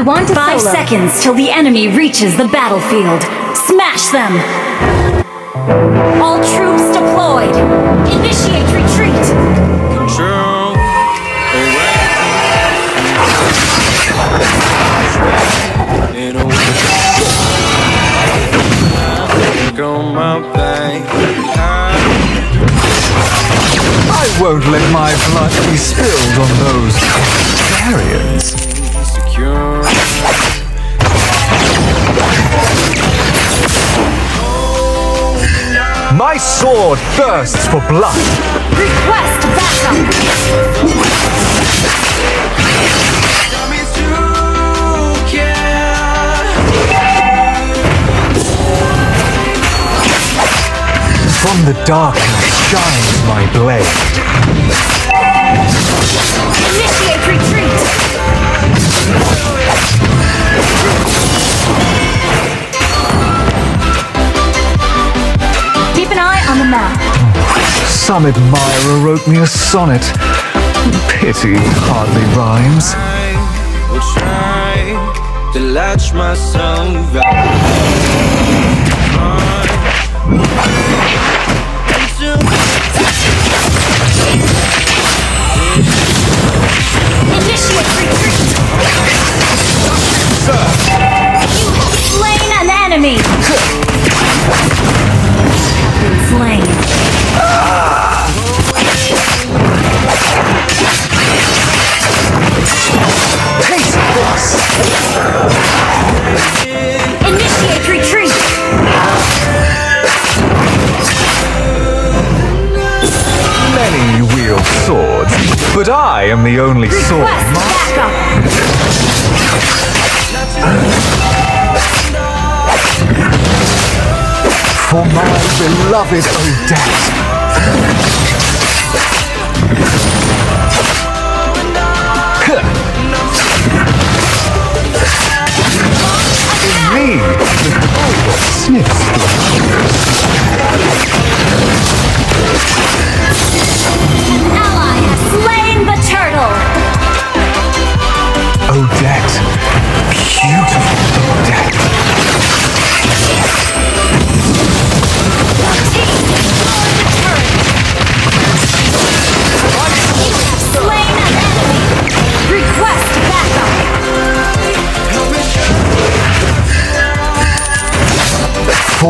I want to Five solo. seconds till the enemy reaches the battlefield. Smash them! All troops deployed! Initiate retreat! Control! In a way. I won't let my blood be spilled on those barbarians. My sword thirsts for blood. Request backup. From the darkness shines my blade. Initiate retreat! Some admirer wrote me a sonnet. Pity hardly rhymes. I will try to latch myself slain. But I am the only Request sword master. for my beloved Odette. me, the sniffs Ally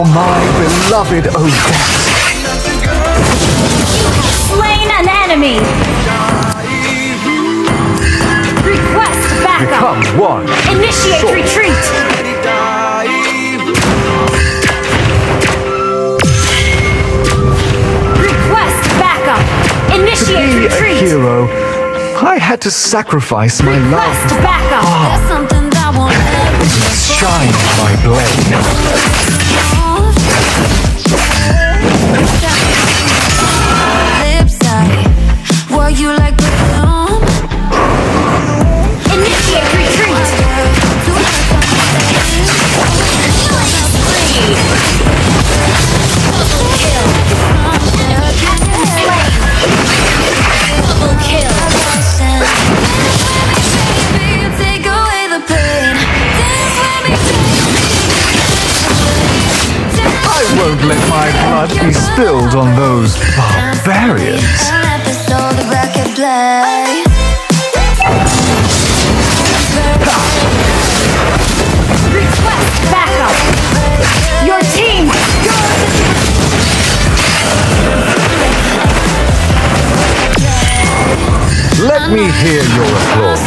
for my beloved Odette. Slain an enemy. Request backup. Become one. Initiate Sword. retreat. Request backup. Initiate to be retreat. a hero, I had to sacrifice my Request love. Request backup. Ah. Oh. Shine my blade. You like perfume? Initiate hear your applause.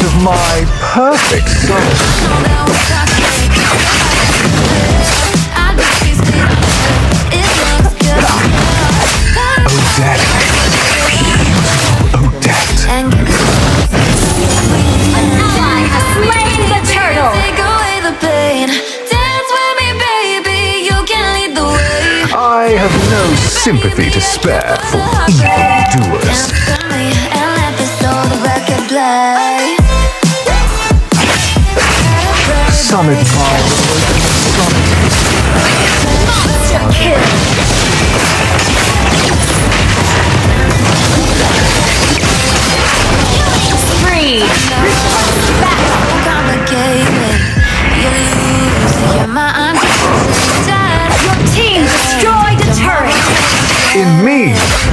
Of my perfect son. Odette. Odette. Sympathy to spare for evildoers. Some admire Monster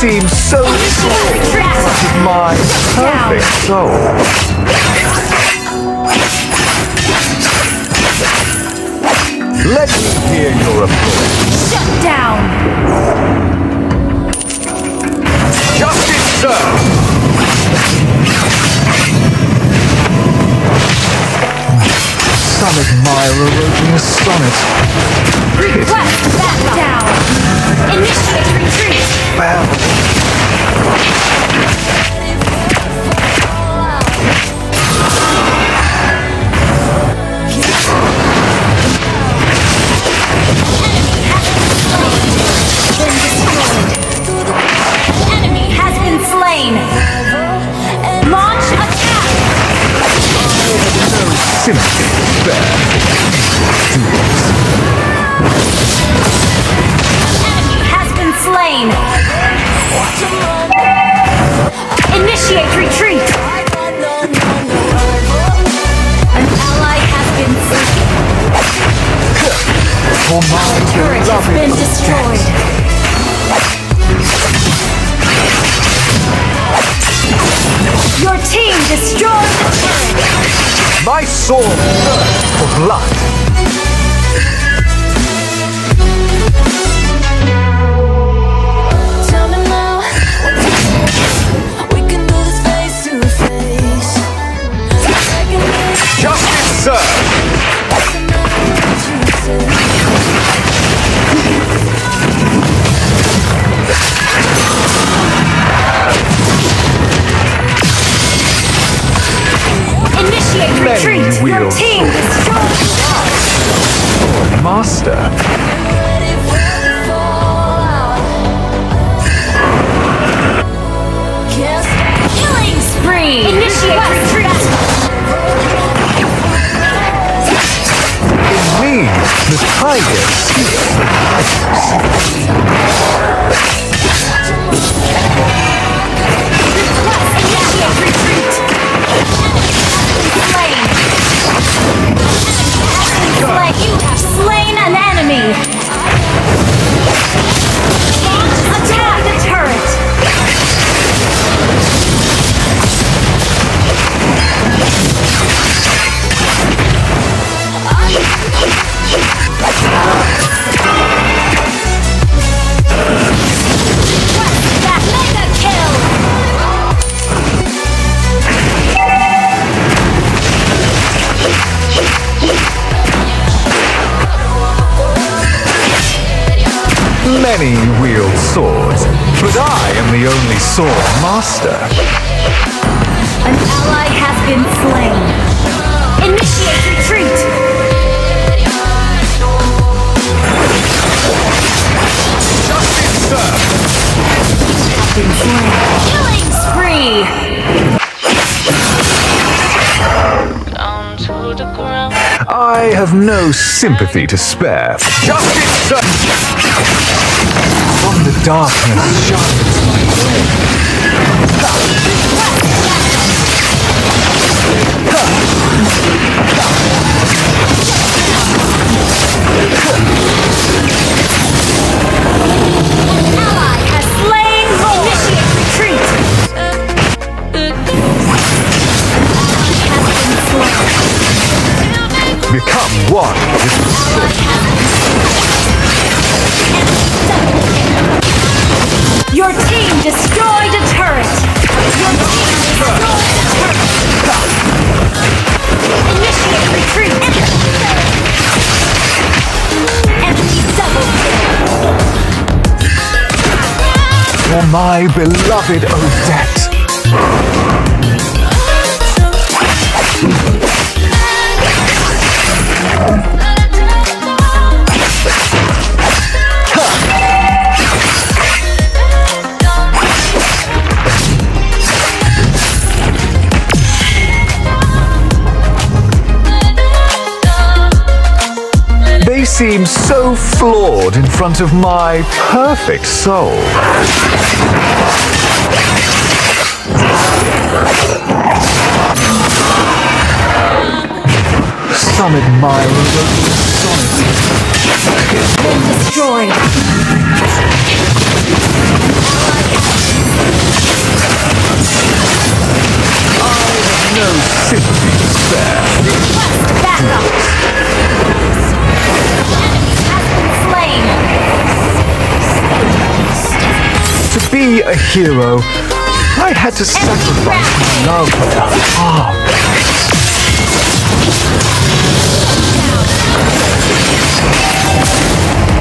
They seem so small to my perfect soul. Let me hear your applause. Shut down! Justice served! Some admirer wrote me a sonnet. Request back down! Initiate retreat! Well, destroyed. Your team destroyed the turret! My thirsts for blood. Your wheels team destroyed! Master. Killing spree! Initiate retreat! The tiger seeks the sword master. An ally has been slain. Initiate retreat! Justice served! Been slain. Killing spree! Down to the ground. I have no sympathy to spare. Justice served! From the darkness shines my blade. My beloved Odette. They seem so flawed in front of my perfect soul. Some admire Rosa's sonnet. Destroyed. No sympathy to spare. Back up. Be a hero, I had to sacrifice my love for art.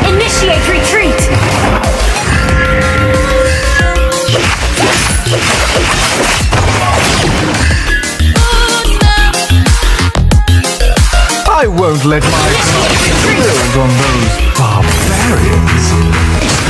Initiate retreat. I won't let my blood build on those barbarians.